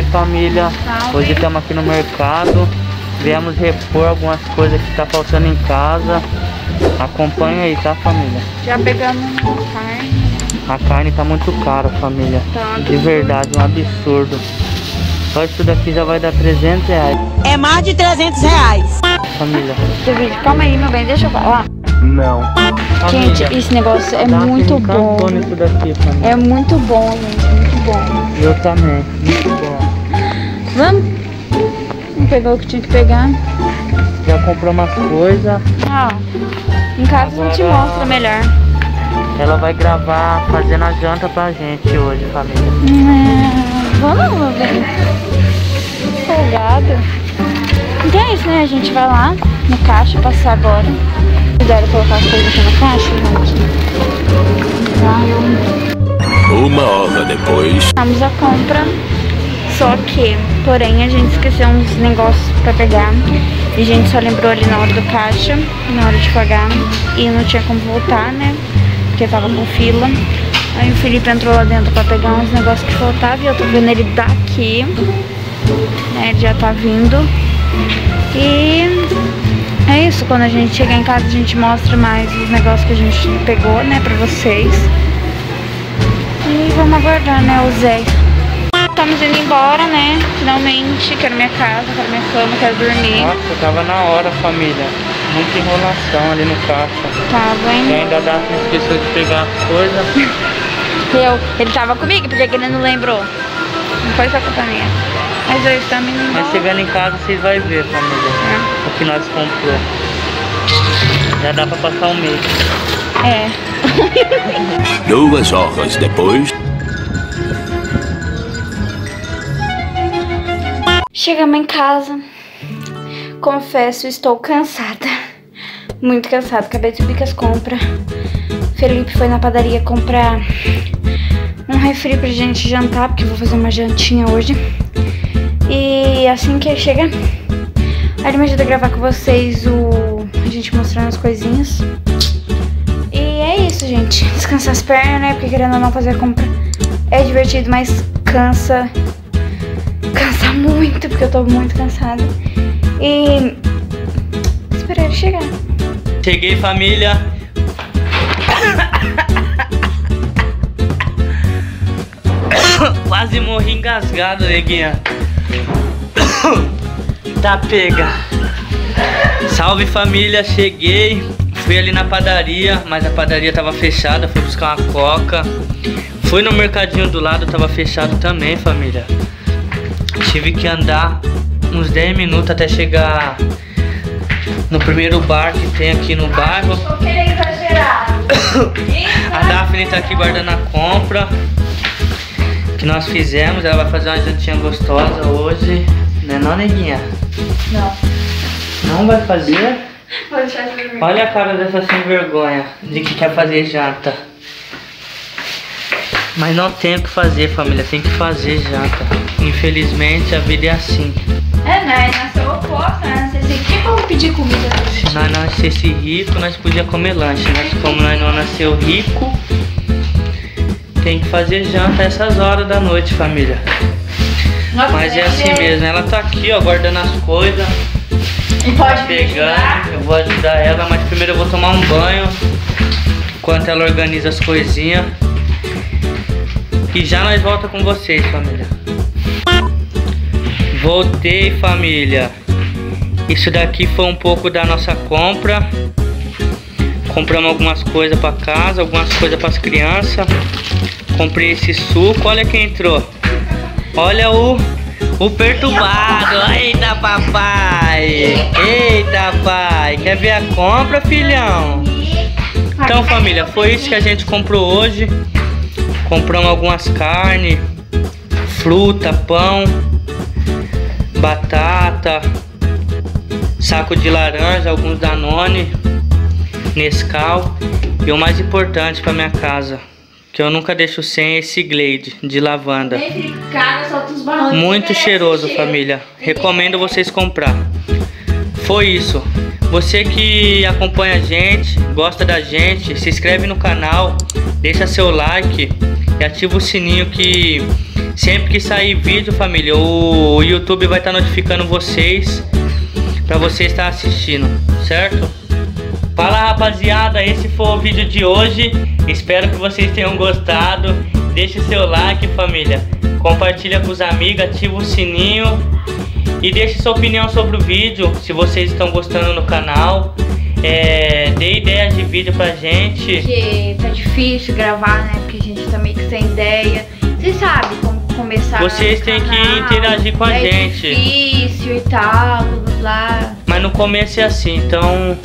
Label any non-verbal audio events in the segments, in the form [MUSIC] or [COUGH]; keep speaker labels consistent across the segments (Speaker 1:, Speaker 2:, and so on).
Speaker 1: Salve família!
Speaker 2: Salve.
Speaker 1: Hoje estamos aqui no mercado. Viemos repor algumas coisas que tá faltando em casa. Acompanha aí, tá família?
Speaker 2: Já pegamos carne.
Speaker 1: A carne tá muito cara, família.
Speaker 2: Tá
Speaker 1: De verdade, um absurdo. Só isso daqui já vai dar 300 reais,
Speaker 3: É mais de 300 reais.
Speaker 1: família.
Speaker 2: Calma aí, meu bem, deixa eu falar.
Speaker 1: Não.
Speaker 2: Gente, esse negócio é
Speaker 1: Dá
Speaker 2: muito bom.
Speaker 1: daqui, família.
Speaker 2: É muito bom, gente, muito bom.
Speaker 1: Eu também, muito bom.
Speaker 2: Vamos? Vamos pegar o que tinha que pegar.
Speaker 1: Já comprou umas coisas.
Speaker 2: Ah, em casa a gente
Speaker 1: Agora-
Speaker 2: mostra melhor.
Speaker 1: Ela vai gravar fazendo a janta pra gente hoje, família.
Speaker 2: Hum, vamos, meu bem. Folgado. Então é isso, né? A gente vai lá no caixa passar agora. Cuidado colocar as coisas aqui no caixa, gente.
Speaker 4: Uma hora depois.
Speaker 2: Fizemos a compra, só que, porém, a gente esqueceu uns negócios pra pegar. E a gente só lembrou ali na hora do caixa, na hora de pagar. E não tinha como voltar, né? Porque tava com fila. Aí o Felipe entrou lá dentro pra pegar uns negócios que faltavam. E eu tô vendo ele daqui. Né? Ele já tá vindo. E é isso. Quando a gente chegar em casa, a gente mostra mais os negócios que a gente pegou, né? Pra vocês. E vamos aguardar, né, o Zé. Estamos indo embora, né? Finalmente. Quero minha casa, quero minha cama, quero dormir.
Speaker 1: Nossa, tava na hora, família. Muita enrolação ali no caixa.
Speaker 2: Tava,
Speaker 1: E
Speaker 2: hein?
Speaker 1: ainda dá que esqueceu de pegar as coisas. [LAUGHS]
Speaker 2: Eu. Ele tava comigo, porque ele não lembrou. Não foi só culpa minha. Mas eu estamos indo embora.
Speaker 1: Mas chegando em casa vocês vão ver, família. O que nós comprou. Já dá pra passar um mês.
Speaker 2: É. [LAUGHS]
Speaker 4: Duas horas depois.
Speaker 2: Chegamos em casa. Confesso, estou cansada. Muito cansada. Acabei de subir as compras. Felipe foi na padaria comprar um refri pra gente jantar, porque eu vou fazer uma jantinha hoje. E assim que ele chega, aí ele me ajuda a gravar com vocês o. a gente mostrando as coisinhas. E é isso, gente. Descansar as pernas, né? Porque querendo ou não fazer compra é divertido, mas cansa muito, porque eu tô muito cansada. E esperar ele chegar.
Speaker 1: Cheguei, família. [COUGHS] Quase morri engasgado, neguinha. [COUGHS] Tá pega. Salve família, cheguei. Fui ali na padaria, mas a padaria tava fechada. Fui buscar uma coca. Fui no mercadinho do lado, tava fechado também, família. Tive que andar uns 10 minutos até chegar no primeiro bar que tem aqui no bairro.
Speaker 2: Exagerar. [COUGHS]
Speaker 1: A Daphne tá aqui guardando a compra que nós fizemos. Ela vai fazer uma jantinha gostosa hoje. Né não, neguinha?
Speaker 2: Não.
Speaker 1: Não vai fazer? Olha a cara dessa sem vergonha de que quer fazer janta. Mas não tem o que fazer, família. Tem que fazer janta. Infelizmente a vida é assim.
Speaker 2: É, né? Nasceu oposto, né? Não sei se que vamos pedir comida.
Speaker 1: Se nós nascesse rico, nós podíamos comer lanche. Mas como nós não nasceu rico, tem que fazer janta essas horas da noite, família.
Speaker 2: Nossa,
Speaker 1: Mas é assim
Speaker 2: ser-
Speaker 1: mesmo, ela tá aqui, ó, guardando as coisas,
Speaker 2: E pode ajudar?
Speaker 1: pegando. Eu vou ajudar ela, mas primeiro eu vou tomar um banho. Enquanto ela organiza as coisinhas. E já nós volta com vocês, família. Voltei, família. Isso daqui foi um pouco da nossa compra. Compramos algumas coisas pra casa, algumas coisas para as crianças. Comprei esse suco, olha quem entrou. Olha o o perturbado. Eita, papai. Eita, pai. Quer ver a compra, filhão? Então, família, foi isso que a gente comprou hoje. Compramos algumas carnes, fruta, pão, batata, saco de laranja, alguns Danone, Nescau e o mais importante para minha casa, que eu nunca deixo sem esse Glade de lavanda. Muito cheiroso,
Speaker 2: cheiro.
Speaker 1: família. Recomendo vocês comprar. Foi isso. Você que acompanha a gente, gosta da gente, se inscreve no canal, deixa seu like e ativa o sininho que Sempre que sair vídeo, família, o YouTube vai estar tá notificando vocês para você estar assistindo, certo? Fala rapaziada, esse foi o vídeo de hoje. Espero que vocês tenham gostado. Deixe seu like, família. Compartilha com os amigos, ativa o sininho e deixe sua opinião sobre o vídeo, se vocês estão gostando no canal. É, dê ideias de vídeo pra gente.
Speaker 2: Porque tá difícil gravar, né? Porque a gente tá sem ideia. Vocês sabem como começar.
Speaker 1: Vocês têm que interagir com a
Speaker 2: é
Speaker 1: gente.
Speaker 2: É difícil e tal, blá.
Speaker 1: Mas no começo é assim, então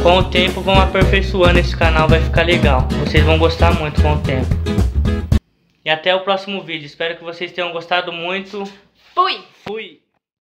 Speaker 1: com o tempo vão aperfeiçoando esse canal, vai ficar legal. Vocês vão gostar muito com o tempo. E até o próximo vídeo. Espero que vocês tenham gostado muito.
Speaker 2: Fui!
Speaker 1: Fui!